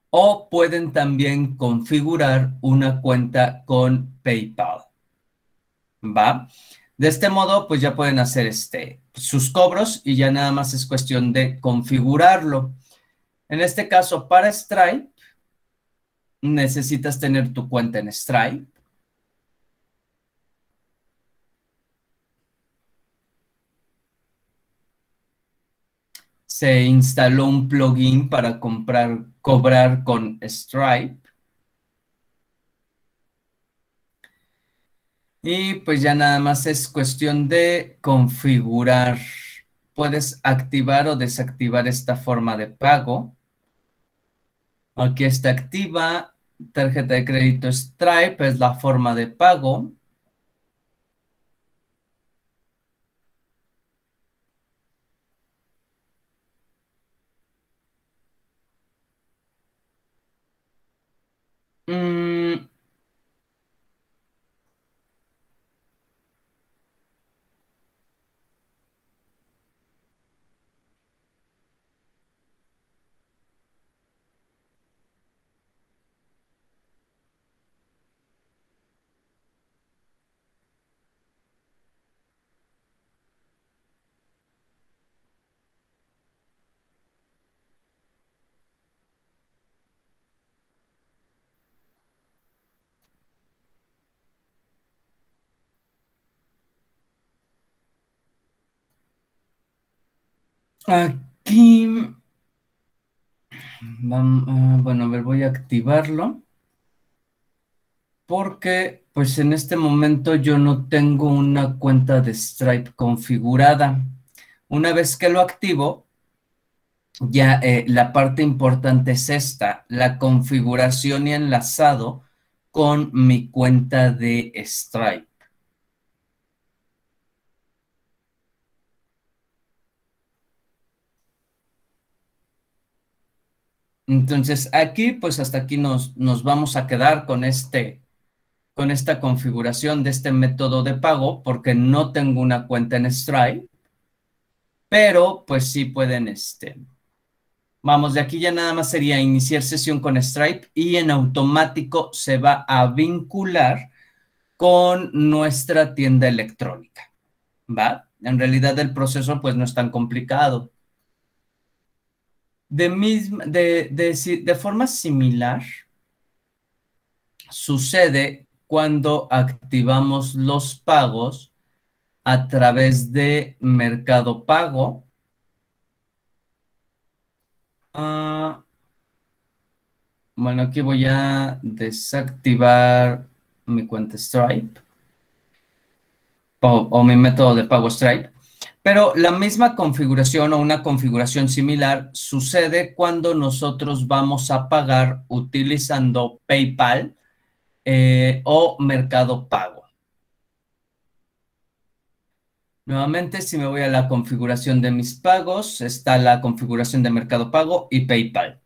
o pueden también configurar una cuenta con PayPal. ¿Va? De este modo, pues ya pueden hacer este, sus cobros y ya nada más es cuestión de configurarlo. En este caso, para Stripe, necesitas tener tu cuenta en Stripe. Se instaló un plugin para comprar, cobrar con Stripe. Y pues ya nada más es cuestión de configurar. Puedes activar o desactivar esta forma de pago. Aquí está activa. Tarjeta de crédito Stripe es la forma de pago. Mm, Aquí, ah, bueno, a ver, voy a activarlo. Porque, pues en este momento yo no tengo una cuenta de Stripe configurada. Una vez que lo activo, ya eh, la parte importante es esta, la configuración y enlazado con mi cuenta de Stripe. Entonces, aquí, pues hasta aquí nos, nos vamos a quedar con, este, con esta configuración de este método de pago, porque no tengo una cuenta en Stripe, pero pues sí pueden, este, vamos, de aquí ya nada más sería iniciar sesión con Stripe y en automático se va a vincular con nuestra tienda electrónica, ¿va? En realidad el proceso pues no es tan complicado. De, misma, de, de, forma similar, sucede cuando activamos los pagos a través de Mercado Pago. Ah, bueno, aquí voy a desactivar mi cuenta Stripe o mi método de pago Stripe. Pero la misma configuración o una configuración similar sucede cuando nosotros vamos a pagar utilizando PayPal eh, o Mercado Pago. Nuevamente, si me voy a la configuración de mis pagos, está la configuración de Mercado Pago y PayPal.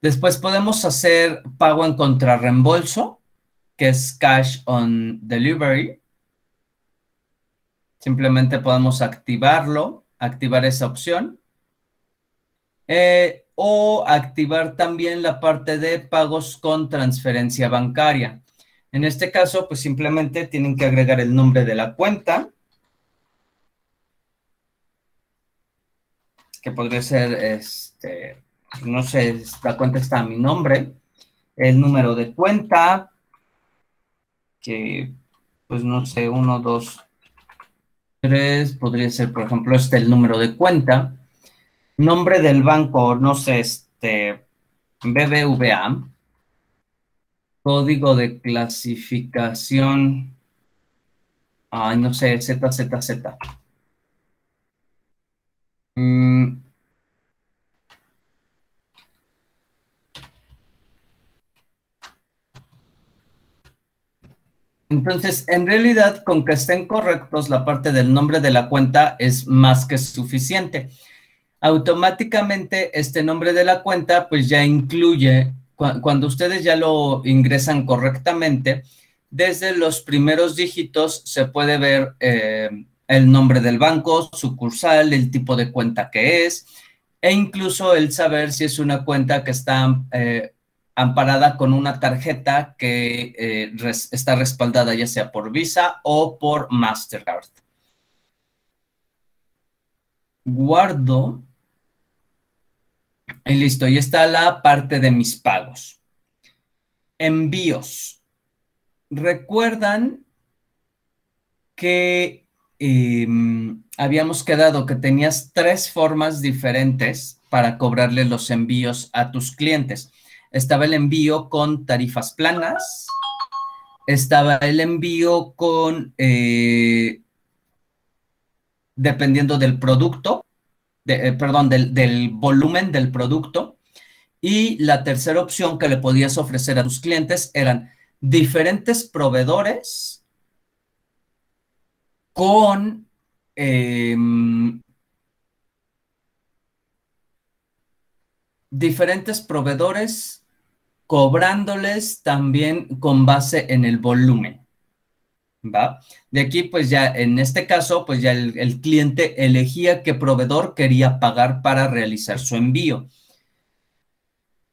Después podemos hacer pago en contrarreembolso, que es Cash on Delivery. Simplemente podemos activarlo, activar esa opción. Eh, o activar también la parte de pagos con transferencia bancaria. En este caso, pues simplemente tienen que agregar el nombre de la cuenta, que podría ser, este, no sé, la cuenta está a mi nombre, el número de cuenta, que, pues no sé, uno, dos, tres, podría ser, por ejemplo, este el número de cuenta, nombre del banco, no sé, este, BBVA, código de clasificación, ay, no sé, ZZZ. Mm. Entonces, en realidad, con que estén correctos, la parte del nombre de la cuenta es más que suficiente. Automáticamente, este nombre de la cuenta, pues ya incluye cuando ustedes ya lo ingresan correctamente, desde los primeros dígitos se puede ver eh, el nombre del banco, sucursal, el tipo de cuenta que es, e incluso el saber si es una cuenta que está eh, amparada con una tarjeta que eh, está respaldada ya sea por Visa o por Mastercard. Guardo y listo, y está la parte de mis pagos. Envíos. Recuerdan que em, habíamos quedado que tenías tres formas diferentes para cobrarle los envíos a tus clientes. Estaba el envío con tarifas planas, estaba el envío con, eh, dependiendo del producto, eh, perdón, del, volumen del producto. Y la tercera opción que le podías ofrecer a tus clientes eran diferentes proveedores con em, diferentes proveedores cobrándoles también con base en el volumen. ¿va? De aquí, pues ya en este caso, pues ya el, cliente elegía qué proveedor quería pagar para realizar su envío.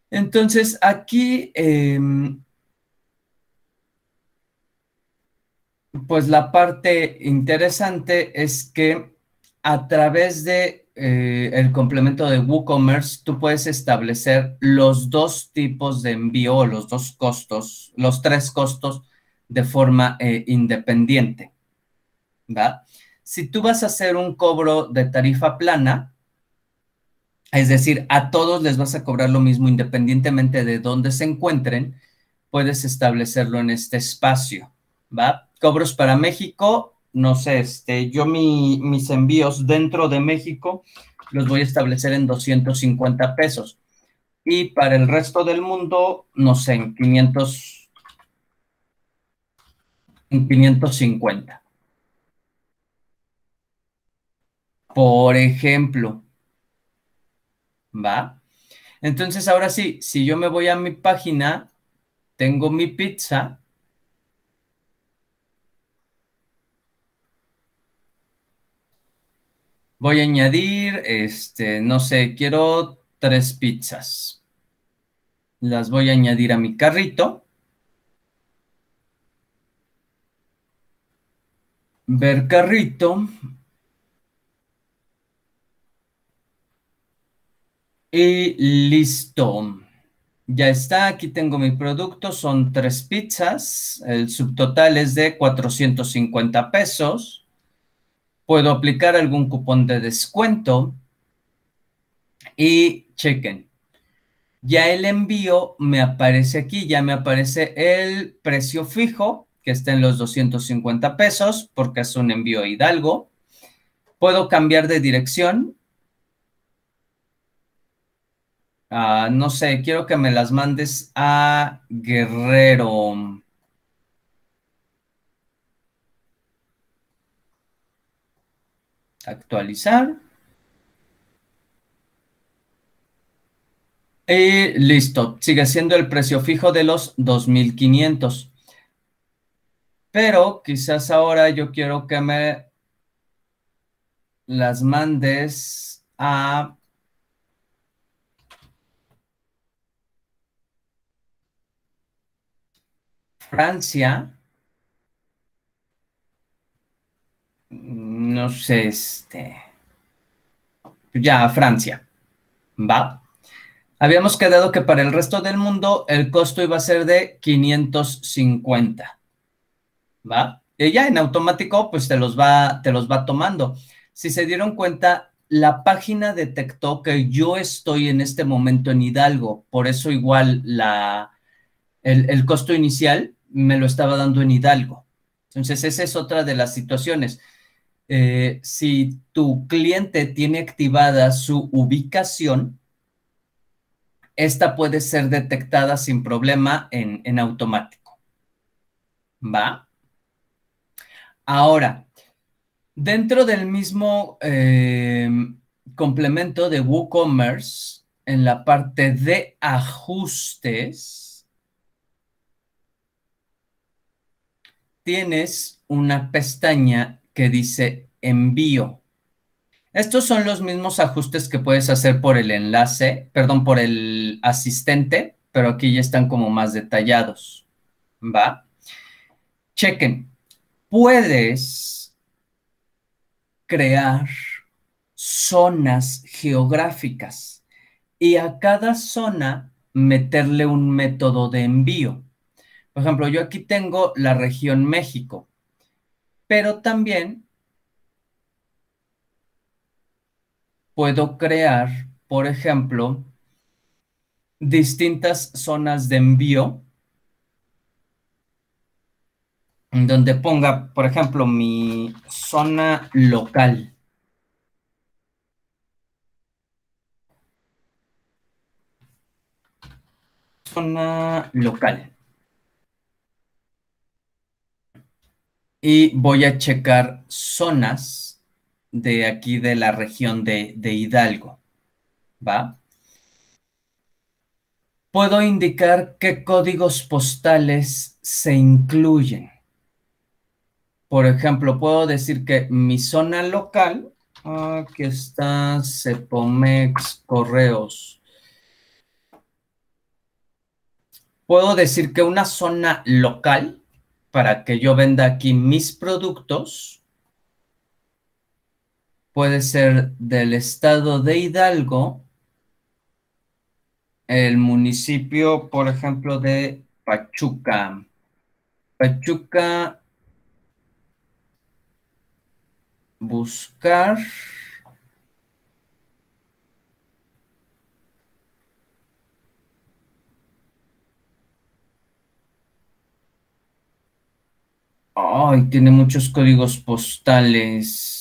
Entonces, aquí, em, pues la parte interesante es que a través de eh, el complemento de WooCommerce, tú puedes establecer los dos tipos de envío, los dos costos, los tres costos de forma eh, independiente. Si tú vas a hacer un cobro de tarifa plana, es decir, a todos les vas a cobrar lo mismo independientemente de dónde se encuentren, puedes establecerlo en este espacio, ¿va? Cobros para México, no sé, este, yo mis envíos dentro de México los voy a establecer en 250 pesos. Y para el resto del mundo, no sé, en 500 en 550. Por ejemplo, ¿va? Entonces, ahora sí, si yo me voy a mi página, tengo mi pizza. Voy a añadir, este, no sé, quiero tres pizzas. Las voy a añadir a mi carrito. ver carrito. Y listo. Ya está, aquí tengo mi producto, son tres pizzas, el subtotal es de 450 pesos. Puedo aplicar algún cupón de descuento y chequen. Ya el envío me aparece aquí, ya me aparece el precio fijo que esté en los 250 pesos porque es un envío a Hidalgo. Puedo cambiar de dirección. Ah, no sé, quiero que me las mandes a Guerrero. Actualizar. Y listo, sigue siendo el precio fijo de los 2,500 pero quizás ahora yo quiero que me las mandes a Francia, no sé, este, ya Francia, ¿va? Habíamos quedado que para el resto del mundo el costo iba a ser de 550, ¿va? Y ya en automático, pues te los va, te los va tomando. Si se dieron cuenta, la página detectó que yo estoy en este momento en Hidalgo, por eso igual la, el, el costo inicial me lo estaba dando en Hidalgo. Entonces, esa es otra de las situaciones. Eh, si tu cliente tiene activada su ubicación, esta puede ser detectada sin problema en, en automático. ¿Va? Ahora, dentro del mismo eh, complemento de WooCommerce, en la parte de ajustes, tienes una pestaña que dice envío. Estos son los mismos ajustes que puedes hacer por el enlace, perdón, por el asistente, pero aquí ya están como más detallados. ¿Va? Chequen. Puedes crear zonas geográficas y a cada zona meterle un método de envío. Por ejemplo, yo aquí tengo la región México, pero también puedo crear, por ejemplo, distintas zonas de envío donde ponga, por ejemplo, mi zona local. Zona local. Y voy a checar zonas de aquí de la región de, Hidalgo. ¿Va? Puedo indicar qué códigos postales se incluyen. Por ejemplo, puedo decir que mi zona local, aquí está Cepomex Correos. Puedo decir que una zona local, para que yo venda aquí mis productos, puede ser del estado de Hidalgo, el municipio, por ejemplo, de Pachuca. Pachuca, buscar. Ay, tiene muchos códigos postales.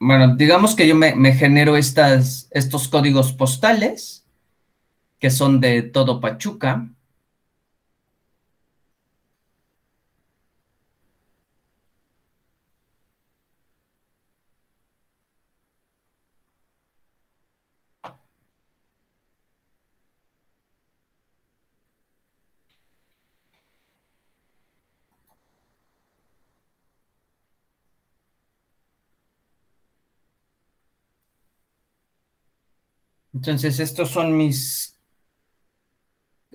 bueno, digamos que yo me, genero estas, estos códigos postales que son de todo Pachuca. Entonces, estos son mis...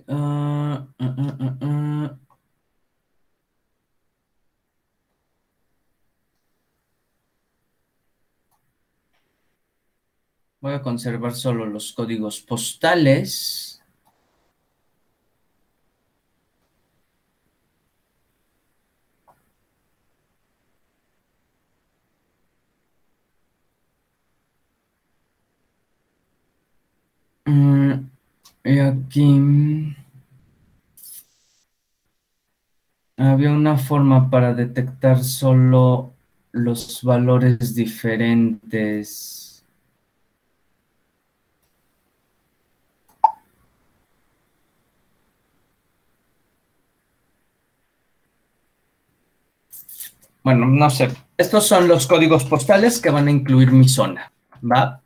Uh, uh, uh, Voy a conservar solo los códigos postales. Mm, y aquí había una forma para detectar solo los valores diferentes. Bueno, no sé. Estos son los códigos postales que van a incluir mi zona, ¿va?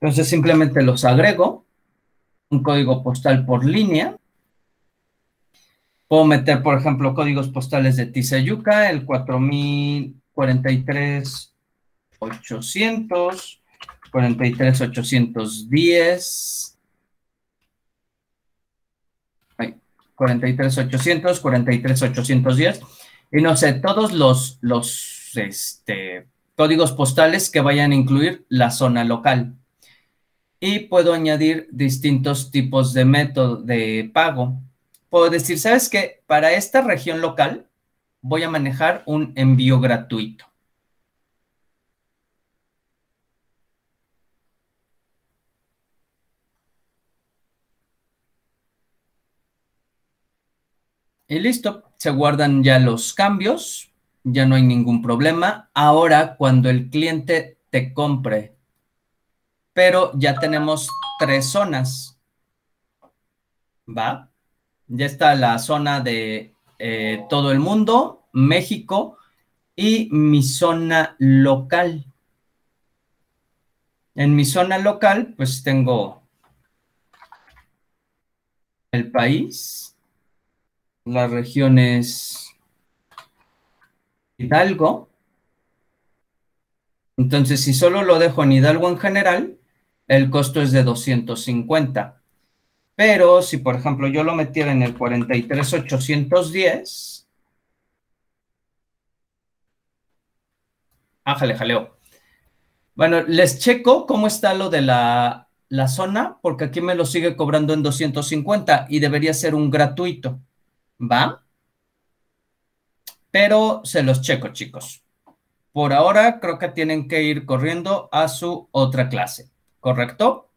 Entonces simplemente los agrego un código postal por línea. Puedo meter, por ejemplo, códigos postales de Tizayuca, el 4043 800, 43 810, 43 800, 43 810, y no sé, todos los, los este, códigos postales que vayan a incluir la zona local. Y puedo añadir distintos tipos de método de pago puedo decir, ¿sabes qué? Para esta región local voy a manejar un envío gratuito. Y listo, se guardan ya los cambios, ya no hay ningún problema. Ahora, cuando el cliente te compre, pero ya tenemos tres zonas, ¿va? Ya está la zona de eh, todo el mundo, México y mi zona local. En mi zona local, pues tengo el país, las regiones Hidalgo. Entonces, si solo lo dejo en Hidalgo en general, el costo es de 250. Pero si, por ejemplo, yo lo metiera en el 43810, ájale, jaleo. Bueno, les checo cómo está lo de la, la zona, porque aquí me lo sigue cobrando en 250 y debería ser un gratuito. ¿Va? Pero se los checo, chicos. Por ahora creo que tienen que ir corriendo a su otra clase, ¿correcto?